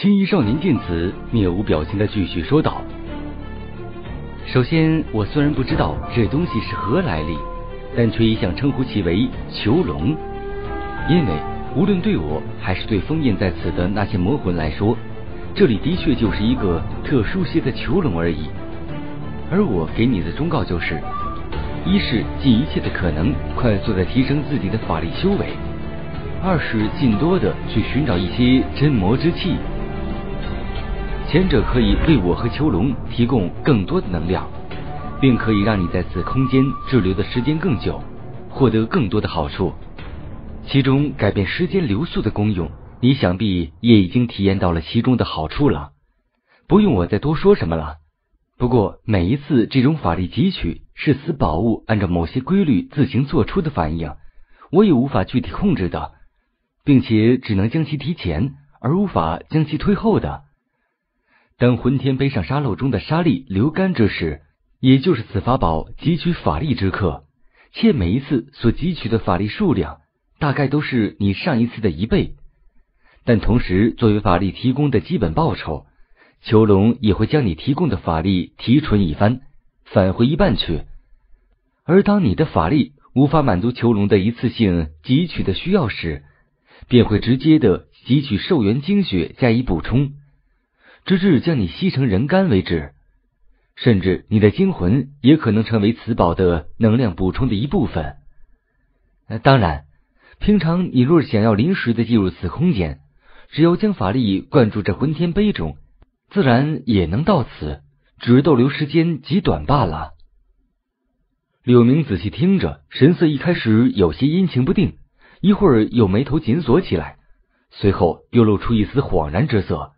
青衣少年见此，面无表情的继续说道：“首先，我虽然不知道这东西是何来历，但却一向称呼其为囚龙，因为无论对我还是对封印在此的那些魔魂来说，这里的确就是一个特殊些的囚笼而已。而我给你的忠告就是：一是尽一切的可能快速的提升自己的法力修为；二是尽多的去寻找一些真魔之气。前者可以为我和囚龙提供更多的能量，并可以让你在此空间滞留的时间更久，获得更多的好处。其中改变时间流速的功用，你想必也已经体验到了其中的好处了，不用我再多说什么了。不过每一次这种法力汲取是此宝物按照某些规律自行做出的反应，我也无法具体控制的，并且只能将其提前，而无法将其推后的。当魂天碑上沙漏中的沙粒流干之时，也就是此法宝汲取法力之刻，且每一次所汲取的法力数量大概都是你上一次的一倍。但同时，作为法力提供的基本报酬，囚龙也会将你提供的法力提纯一番，返回一半去。而当你的法力无法满足囚龙的一次性汲取的需要时，便会直接的汲取寿元精血加以补充。直至将你吸成人干为止，甚至你的精魂也可能成为此宝的能量补充的一部分。当然，平常你若是想要临时的进入此空间，只要将法力灌注这魂天杯中，自然也能到此，只逗留时间极短罢了。柳明仔细听着，神色一开始有些阴晴不定，一会儿又眉头紧锁起来，随后又露出一丝恍然之色。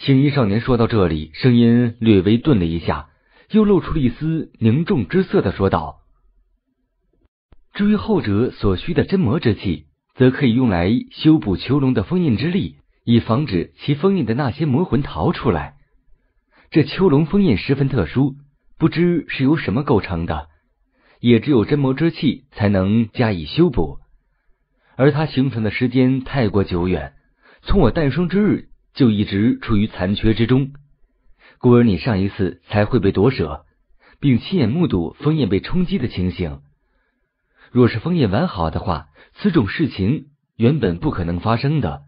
青衣少年说到这里，声音略微顿了一下，又露出了一丝凝重之色的说道：“至于后者所需的真魔之气，则可以用来修补囚龙的封印之力，以防止其封印的那些魔魂逃出来。这囚龙封印十分特殊，不知是由什么构成的，也只有真魔之气才能加以修补。而它形成的时间太过久远，从我诞生之日。”就一直处于残缺之中，故而你上一次才会被夺舍，并亲眼目睹封印被冲击的情形。若是封印完好的话，此种事情原本不可能发生的。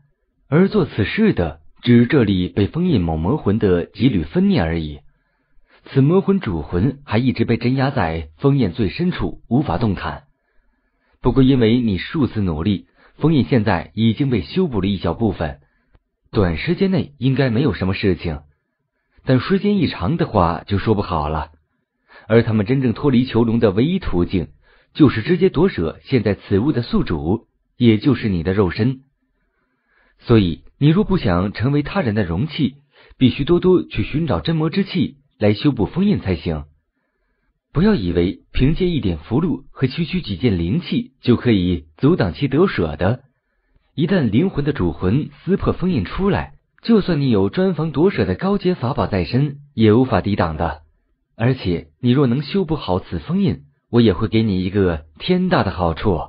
而做此事的，只是这里被封印某魔魂的几缕分念而已。此魔魂主魂还一直被镇压在封印最深处，无法动弹。不过因为你数次努力，封印现在已经被修补了一小部分。短时间内应该没有什么事情，但时间一长的话就说不好了。而他们真正脱离囚笼的唯一途径，就是直接夺舍现在此物的宿主，也就是你的肉身。所以，你若不想成为他人的容器，必须多多去寻找真魔之气来修补封印才行。不要以为凭借一点符箓和区区几件灵气就可以阻挡其得舍的。一旦灵魂的主魂撕破封印出来，就算你有专防夺舍的高阶法宝在身，也无法抵挡的。而且，你若能修补好此封印，我也会给你一个天大的好处。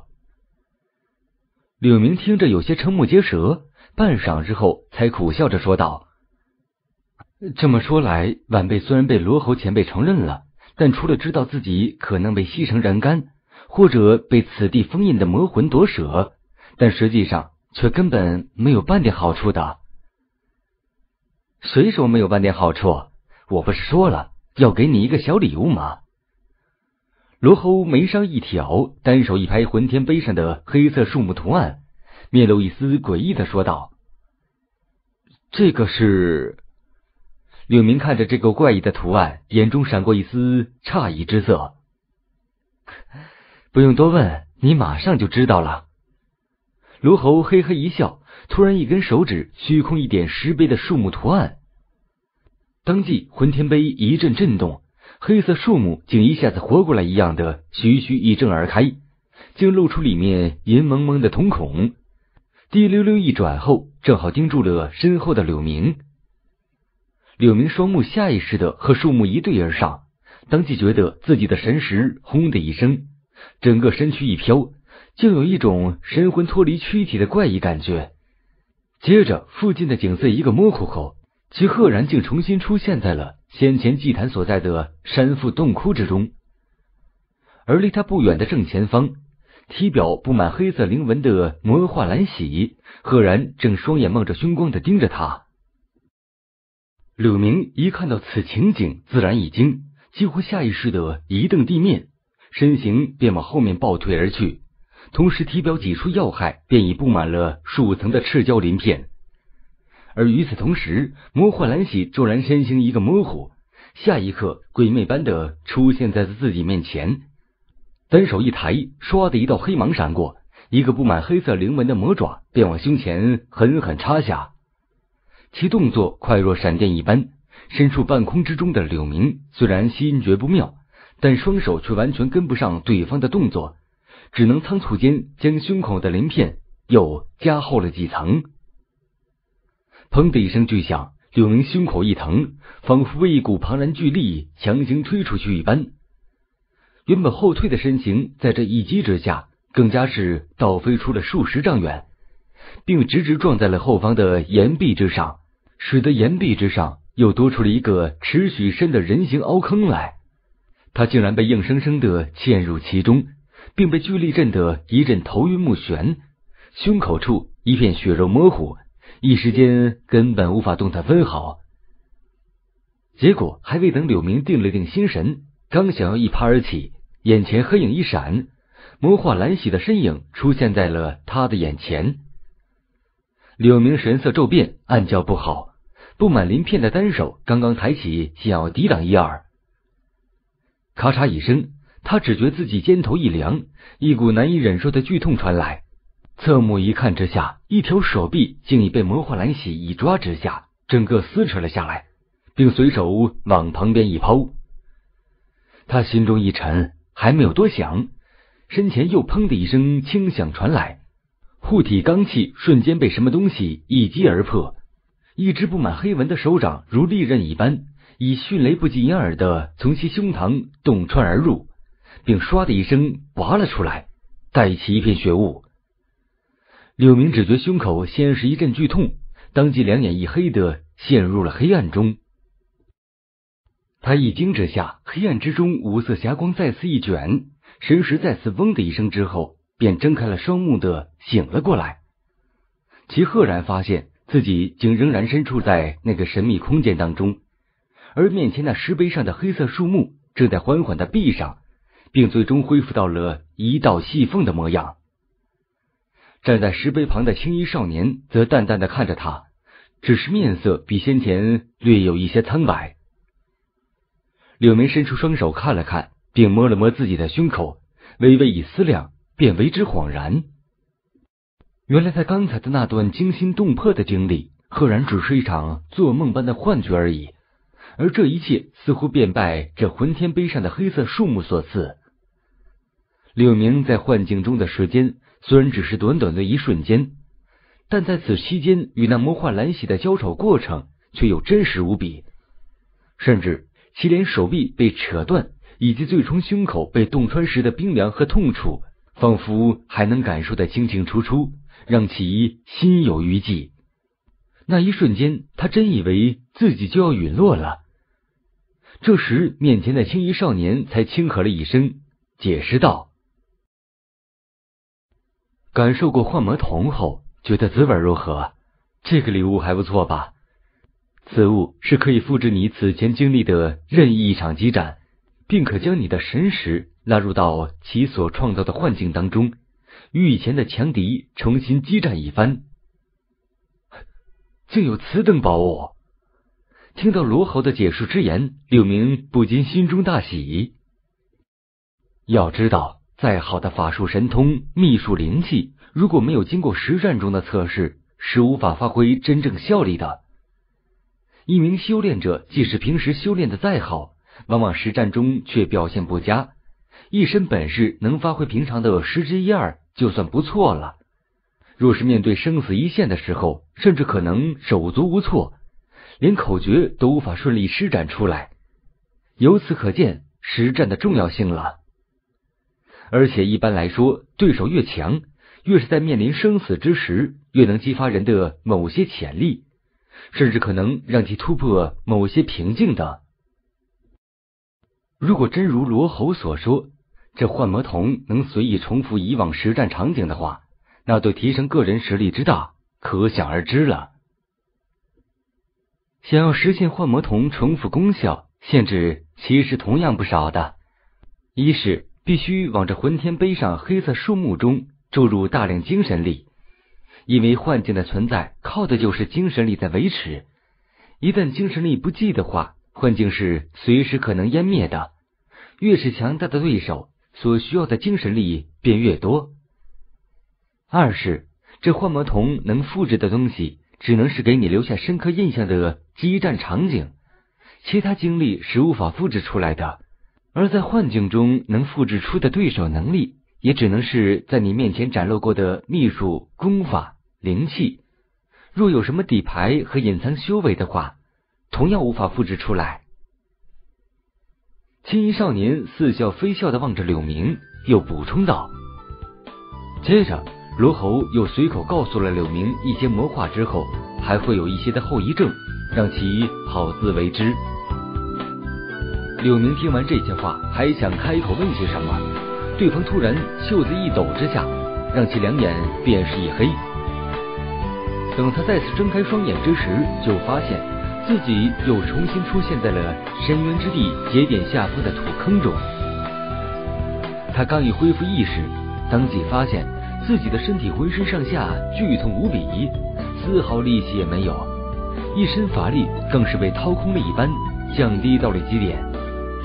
柳明听着有些瞠目结舌，半晌之后才苦笑着说道：“这么说来，晚辈虽然被罗侯前辈承认了，但除了知道自己可能被吸成人干，或者被此地封印的魔魂夺舍，但实际上……”却根本没有半点好处的。谁说没有半点好处？我不是说了要给你一个小礼物吗？罗侯眉梢一挑，单手一拍魂天碑上的黑色树木图案，面露一丝诡异的说道：“这个是。”柳明看着这个怪异的图案，眼中闪过一丝诧异之色。不用多问，你马上就知道了。罗侯嘿嘿一笑，突然一根手指虚空一点石碑的树木图案，当即浑天碑一阵震动，黑色树木竟一下子活过来一样的徐徐一挣而开，竟露出里面银蒙蒙的瞳孔，滴溜溜一转后，正好盯住了身后的柳明。柳明双目下意识的和树木一对而上，当即觉得自己的神识轰的一声，整个身躯一飘。就有一种神魂脱离躯体的怪异感觉，接着，附近的景色一个模糊后，其赫然竟重新出现在了先前祭坛所在的山腹洞窟之中。而离他不远的正前方，体表布满黑色灵纹的魔化蓝喜，赫然正双眼冒着凶光的盯着他。柳明一看到此情景，自然一惊，几乎下意识的一蹬地面，身形便往后面暴退而去。同时，体表几处要害便已布满了数层的赤胶鳞片。而与此同时，魔幻蓝喜骤然身形一个模糊，下一刻鬼魅般的出现在自己面前，单手一抬，唰的一道黑芒闪过，一个布满黑色灵纹的魔爪便往胸前狠狠插下。其动作快若闪电一般，身处半空之中的柳明虽然心觉不妙，但双手却完全跟不上对方的动作，只能仓促间将胸口的鳞片又加厚了几层。砰的一声巨响，柳明胸口一疼，仿佛被一股庞然巨力强行推出去一般。原本后退的身形，在这一击之下，更加是倒飞出了数十丈远，并直直撞在了后方的岩壁之上。使得岩壁之上又多出了一个尺许深的人形凹坑来，他竟然被硬生生的嵌入其中，并被巨力震得一阵头晕目眩，胸口处一片血肉模糊，一时间根本无法动弹分毫。结果还未等柳明定了定心神，刚想要一爬而起，眼前黑影一闪，魔化蓝喜的身影出现在了他的眼前。柳明神色骤变，暗叫不好。布满鳞片的单手刚刚抬起，想要抵挡一二，咔嚓一声，他只觉自己肩头一凉，一股难以忍受的剧痛传来。侧目一看之下，一条手臂竟已被魔幻蓝喜一抓之下，整个撕扯了下来，并随手往旁边一抛。他心中一沉，还没有多想，身前又砰的一声轻响传来，护体罡气瞬间被什么东西一击而破。一只布满黑纹的手掌如利刃一般，以迅雷不及掩耳的从其胸膛洞穿而入，并唰的一声拔了出来，带起一片血雾。柳明只觉胸口先是一阵剧痛，当即两眼一黑的陷入了黑暗中。他一惊之下，黑暗之中五色霞光再次一卷，神识再次嗡的一声之后，便睁开了双目的醒了过来。其赫然发现。自己竟仍然身处在那个神秘空间当中，而面前那石碑上的黑色树木正在缓缓的闭上，并最终恢复到了一道细缝的模样。站在石碑旁的青衣少年则淡淡的看着他，只是面色比先前略有一些苍白。柳眉伸出双手看了看，并摸了摸自己的胸口，微微一思量，便为之恍然。原来他刚才的那段惊心动魄的经历，赫然只是一场做梦般的幻觉而已。而这一切似乎便拜这浑天碑上的黑色树木所赐。柳明在幻境中的时间虽然只是短短的一瞬间，但在此期间与那魔幻蓝喜的交手过程却又真实无比。甚至其连手臂被扯断，以及最初胸口被洞穿时的冰凉和痛楚，仿佛还能感受得清清楚楚。让其心有余悸。那一瞬间，他真以为自己就要陨落了。这时，面前的青衣少年才轻咳了一声，解释道：“感受过幻魔瞳后，觉得滋味如何？这个礼物还不错吧？此物是可以复制你此前经历的任意一场激战，并可将你的神识纳入到其所创造的幻境当中。”与以前的强敌重新激战一番，竟有此等宝物！听到罗侯的解释之言，柳明不禁心中大喜。要知道，再好的法术神通、秘术灵气，如果没有经过实战中的测试，是无法发挥真正效力的。一名修炼者，即使平时修炼的再好，往往实战中却表现不佳。一身本事能发挥平常的十之一二。就算不错了，若是面对生死一线的时候，甚至可能手足无措，连口诀都无法顺利施展出来。由此可见实战的重要性了。而且一般来说，对手越强，越是在面临生死之时，越能激发人的某些潜力，甚至可能让其突破某些瓶颈的。如果真如罗侯所说，这幻魔童能随意重复以往实战场景的话，那对提升个人实力之大，可想而知了。想要实现幻魔童重复功效，限制其实同样不少的。一是必须往这混天碑上黑色树木中注入大量精神力，因为幻境的存在靠的就是精神力在维持。一旦精神力不济的话，幻境是随时可能湮灭的。越是强大的对手，所需要的精神力便越多。二是这幻魔童能复制的东西。只能是给你留下深刻印象的激战场景，其他经历是无法复制出来的。而在幻境中能复制出的对手能力，也只能是在你面前展露过的秘术、功法、灵气。若有什么底牌和隐藏修为的话，同样无法复制出来。青衣少年似笑非笑的望着柳明，又补充道：“接着。”罗侯又随口告诉了柳明一些魔化之后还会有一些的后遗症，让其好自为之。柳明听完这些话，还想开口问些什么，对方突然袖子一抖之下，让其两眼便是一黑。等他再次睁开双眼之时，就发现自己又重新出现在了深渊之地节点下方的土坑中。他刚一恢复意识，当即发现。自己的身体浑身上下剧痛无比，丝毫力气也没有，一身法力更是被掏空了一般，降低到了极点，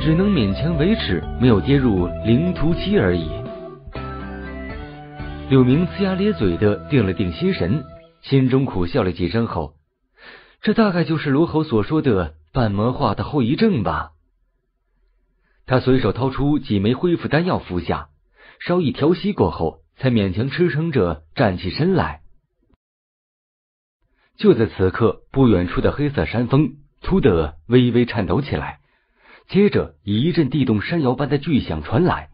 只能勉强维持，没有跌入灵图期而已。柳明呲牙咧嘴的定了定心神，心中苦笑了几声后，这大概就是罗侯所说的半魔化的后遗症吧。他随手掏出几枚恢复丹药服下，稍一调息过后。才勉强支撑着站起身来。就在此刻，不远处的黑色山峰突的微微颤抖起来，接着一阵地动山摇般的巨响传来。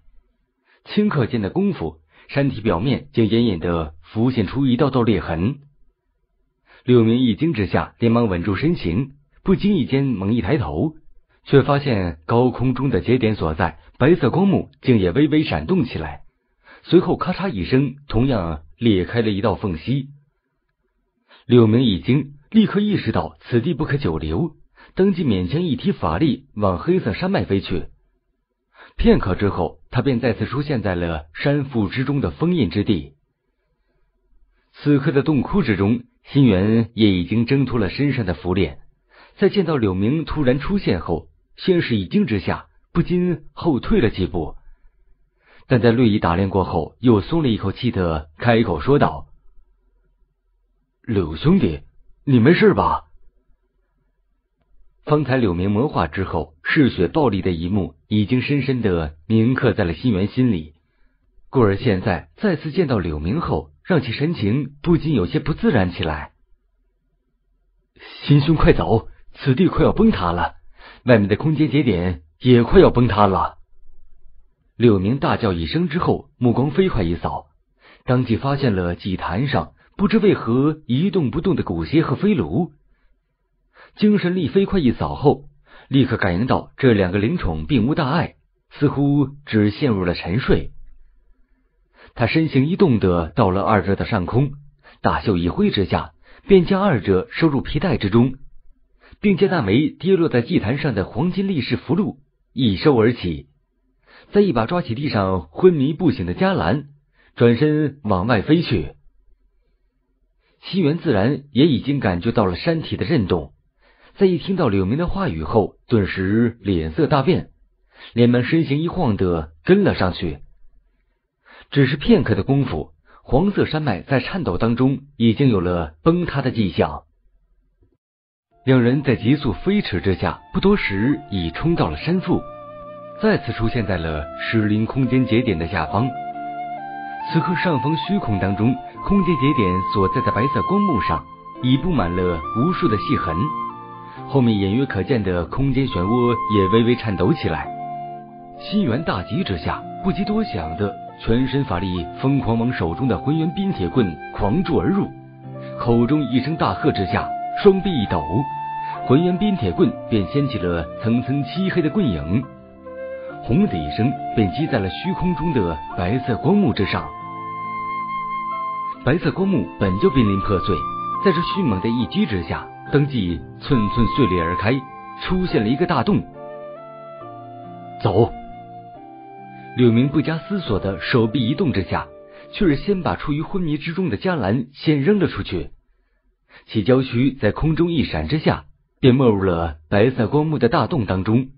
顷刻间的功夫，山体表面竟隐隐的浮现出一道道裂痕。柳明一惊之下，连忙稳住身形，不经意间猛一抬头，却发现高空中的节点所在，白色光幕竟也微微闪动起来。随后，咔嚓一声，同样裂开了一道缝隙。柳明一惊，立刻意识到此地不可久留，当即勉强一提法力，往黑色山脉飞去。片刻之后，他便再次出现在了山腹之中的封印之地。此刻的洞窟之中，心源也已经挣脱了身上的符链，在见到柳明突然出现后，先是一惊之下，不禁后退了几步。但在略一打量过后，又松了一口气的开口说道：“柳兄弟，你没事吧？”方才柳明魔化之后嗜血暴力的一幕，已经深深的铭刻在了心源心里。故而现在再次见到柳明后，让其神情不禁有些不自然起来。心兄，快走！此地快要崩塌了，外面的空间节点也快要崩塌了。柳明大叫一声之后，目光飞快一扫，当即发现了祭坛上不知为何一动不动的古鞋和飞炉。精神力飞快一扫后，立刻感应到这两个灵宠并无大碍，似乎只陷入了沉睡。他身形一动的到了二者的上空，大袖一挥之下，便将二者收入皮带之中，并将那枚跌落在祭坛上的黄金力士符箓一收而起。再一把抓起地上昏迷不醒的迦兰，转身往外飞去。西元自然也已经感觉到了山体的震动，在一听到柳明的话语后，顿时脸色大变，连忙身形一晃的跟了上去。只是片刻的功夫，黄色山脉在颤抖当中已经有了崩塌的迹象。两人在急速飞驰之下，不多时已冲到了山腹。再次出现在了石林空间节点的下方。此刻上方虚空当中，空间节点所在的白色光幕上已布满了无数的细痕，后面隐约可见的空间漩涡也微微颤抖起来。心猿大急之下，不及多想的全身法力疯狂往手中的浑圆冰铁棍狂注而入，口中一声大喝之下，双臂一抖，浑圆冰铁棍便掀起了层层漆黑的棍影，轰的一声便击在了虚空中的白色光幕之上。白色光幕本就濒临破碎，在这迅猛的一击之下，当即寸寸碎裂而开，出现了一个大洞。走！柳明不加思索的手臂一动之下，却是先把处于昏迷之中的迦兰先扔了出去，其娇躯在空中一闪之下，便没入了白色光幕的大洞当中。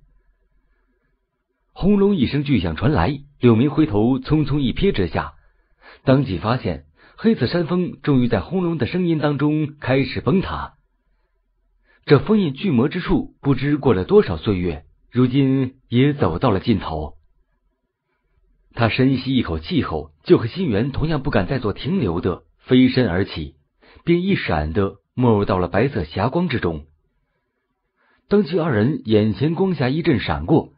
轰隆一声巨响传来，柳明回头匆匆一瞥之下，当即发现。黑色山峰终于在轰隆的声音当中开始崩塌。这封印巨魔之处，不知过了多少岁月，如今也走到了尽头。他深吸一口气后，就和心源同样不敢再做停留的飞身而起，便一闪的没入到了白色霞光之中。当即二人眼前光霞一阵闪过，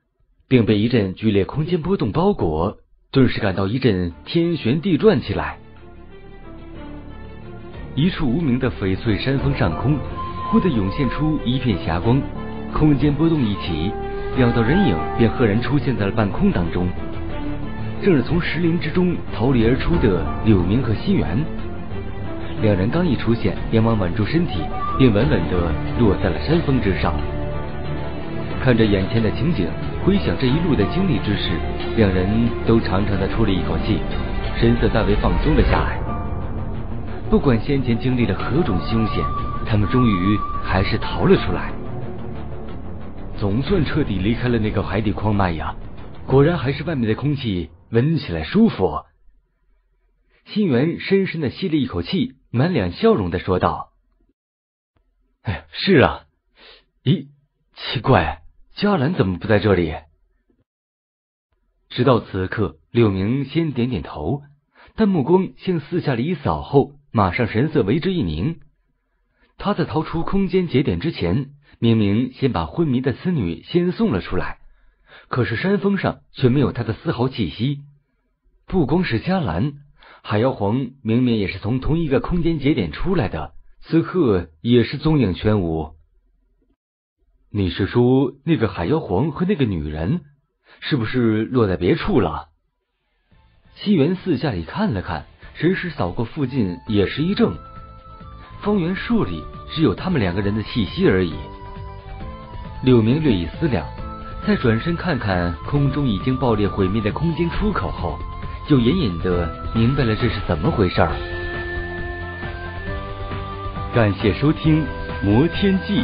并被一阵剧烈空间波动包裹，顿时感到一阵天旋地转起来。一处无名的翡翠山峰上空，忽地涌现出一片霞光，空间波动一起，两道人影便赫然出现在了半空当中。正是从石林之中逃离而出的柳明和心元。两人刚一出现，连忙稳住身体，便稳稳地落在了山峰之上。看着眼前的情景，回想这一路的经历之事，两人都长长的出了一口气，神色大为放松了下来。不管先前经历了何种凶险，他们终于还是逃了出来，总算彻底离开了那个海底矿脉呀！果然还是外面的空气闻起来舒服。新元深深的吸了一口气，满脸笑容的说道：“哎，是啊，咦，奇怪，嘉兰怎么不在这里？”直到此刻，柳明先点点头，但目光向四下里一扫后。马上神色为之一凝，他在逃出空间节点之前，明明先把昏迷的此女先送了出来，可是山峰上却没有他的丝毫气息。不光是迦兰，海妖皇明明也是从同一个空间节点出来的，此刻也是踪影全无。你是说那个海妖皇和那个女人，是不是落在别处了？西园四下里看了看。神识扫过附近，也是一怔。方圆数里只有他们两个人的气息而已。柳明略一思量，再转身看看空中已经爆裂毁灭的空间出口后，就隐隐的明白了这是怎么回事儿。感谢收听《摩天记》。